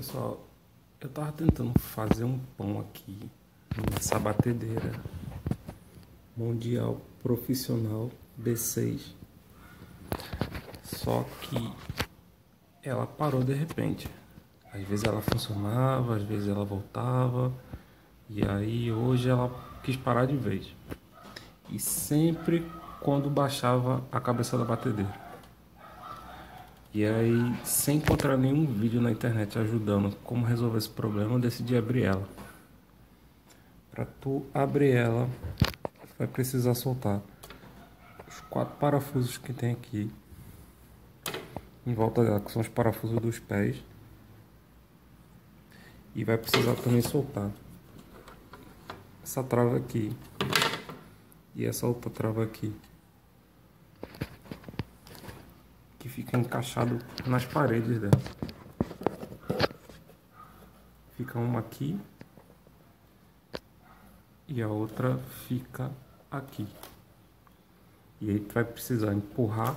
Pessoal, eu tava tentando fazer um pão aqui nessa batedeira Mundial Profissional B6 Só que ela parou de repente. Às vezes ela funcionava, às vezes ela voltava. E aí hoje ela quis parar de vez. E sempre quando baixava a cabeça da batedeira e aí, sem encontrar nenhum vídeo na internet ajudando como resolver esse problema, eu decidi abrir ela. Para tu abrir ela, vai precisar soltar os quatro parafusos que tem aqui em volta dela, que são os parafusos dos pés. E vai precisar também soltar essa trava aqui e essa outra trava aqui. Que fica encaixado nas paredes dela. Fica uma aqui e a outra fica aqui. E aí tu vai precisar empurrar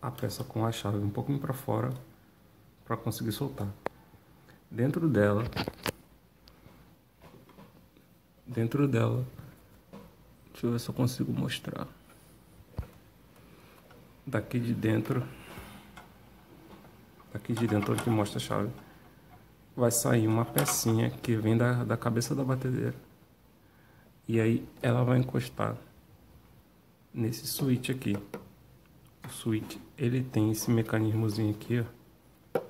a peça com a chave um pouquinho para fora para conseguir soltar. Dentro dela, dentro dela, deixa eu ver se eu consigo mostrar daqui de dentro, daqui de dentro onde mostra a chave, vai sair uma pecinha que vem da, da cabeça da batedeira. E aí ela vai encostar nesse switch aqui. O switch, ele tem esse mecanismozinho aqui, ó.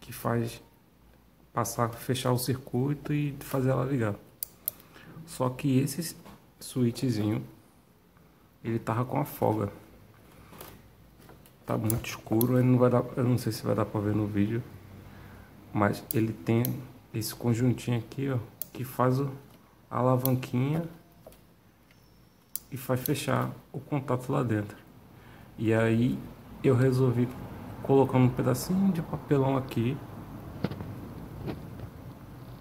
Que faz passar, fechar o circuito e fazer ela ligar. Só que esse switchzinho, ele tava com a folga. Tá muito escuro, não vai dar, eu não sei se vai dar para ver no vídeo, mas ele tem esse conjuntinho aqui, ó, que faz a alavanquinha e faz fechar o contato lá dentro. E aí eu resolvi colocar um pedacinho de papelão aqui.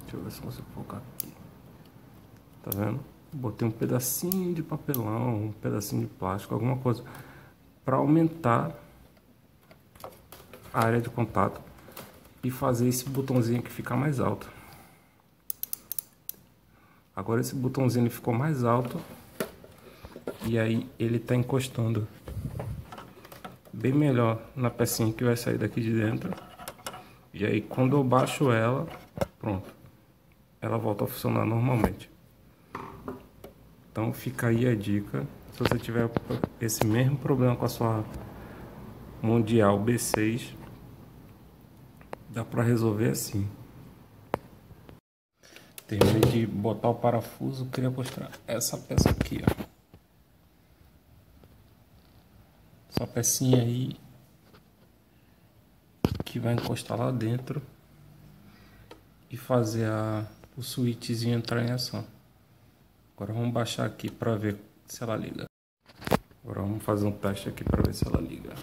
Deixa eu ver se você colocar aqui. Tá vendo? Botei um pedacinho de papelão, um pedacinho de plástico, alguma coisa para aumentar a área de contato e fazer esse botãozinho aqui ficar mais alto. Agora esse botãozinho ficou mais alto e aí ele está encostando bem melhor na pecinha que vai sair daqui de dentro. E aí quando eu baixo ela, pronto, ela volta a funcionar normalmente. Então fica aí a dica. Se você tiver esse mesmo problema com a sua Mundial B6, dá para resolver assim. Terminei de botar o parafuso, queria mostrar essa peça aqui, ó. Essa pecinha aí que vai encostar lá dentro e fazer a, o switchzinho entrar em ação. Agora vamos baixar aqui para ver se ela liga. Agora vamos fazer um teste aqui para ver se ela liga.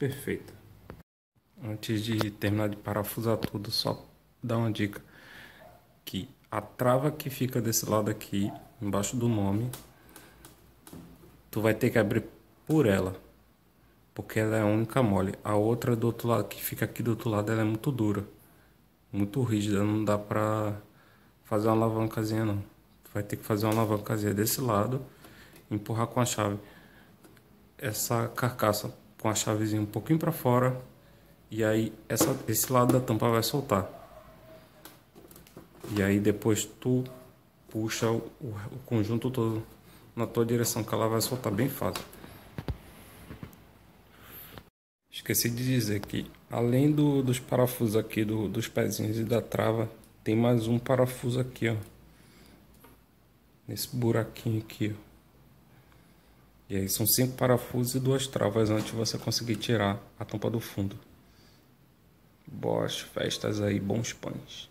Perfeita. Antes de terminar de parafusar tudo, só dar uma dica que a trava que fica desse lado aqui, embaixo do nome, tu vai ter que abrir por ela, porque ela é a única mole. A outra do outro lado, que fica aqui do outro lado, ela é muito dura, muito rígida, não dá pra fazer uma alavancazinha não. Vai ter que fazer uma alavancazinha desse lado, empurrar com a chave. Essa carcaça com a chavezinha um pouquinho para fora e aí essa, esse lado da tampa vai soltar. E aí depois tu puxa o, o conjunto todo na tua direção que ela vai soltar bem fácil. Esqueci de dizer que além do, dos parafusos aqui do, dos pezinhos e da trava, tem mais um parafuso aqui, ó. Nesse buraquinho aqui, ó. E aí são cinco parafusos e duas travas antes de você conseguir tirar a tampa do fundo. Boas festas aí, bons pães.